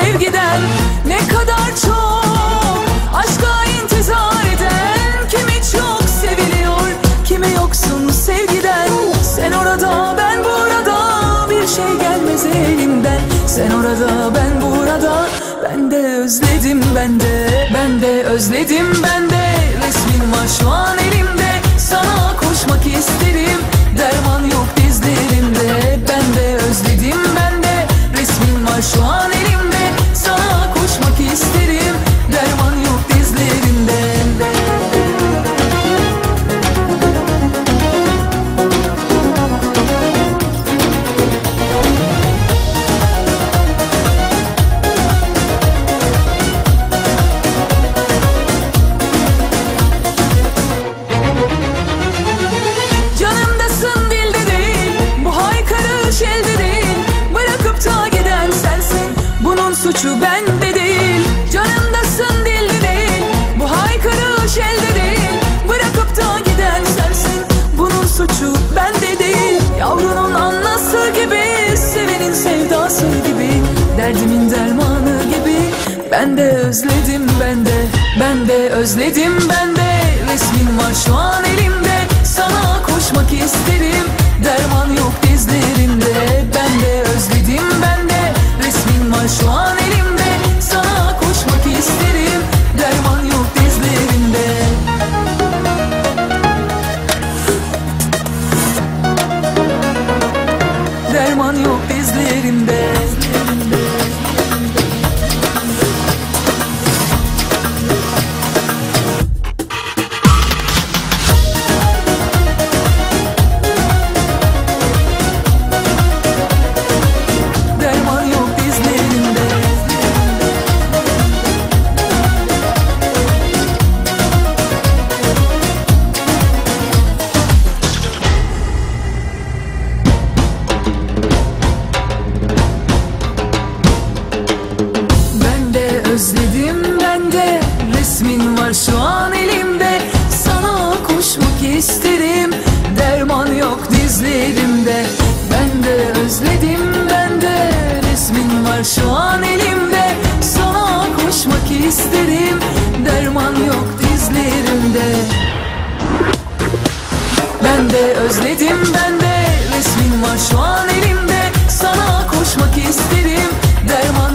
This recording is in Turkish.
sevgiden Ne kadar çok aşka intizar eden Kim hiç yok seviliyor Kimi yoksun sevgiden. Sen orada ben burada Bir şey gelmez elimden. Sen orada ben burada Ben de özledim ben de Ben de özledim ben de. Resmin var şu an elimde Sana koşmak isterim suçu bende değil. Canımdasın dilde değil? Bu haykırış elde değil. Bırakıp da giden sensin. Bunun suçu bende değil. Yavrunun anası gibi Sevenin sevdası gibi. Derdimin dermanı gibi. Ben de özledim ben de Ben de özledim ben de. Resmin var şu an elimde. Sana koşmak isterim. Derman yok dizlerimde Ben de özledim ben de. Resmin var şu an var şu an elimde. Sana koşmak isterim Derman yok dizlerimde. Ben de özledim ben de Resmin var şu an elimde. Sana koşmak isterim Derman yok dizlerimde. Ben de özledim ben de Resmin var şu an elimde. Sana koşmak isterim Derman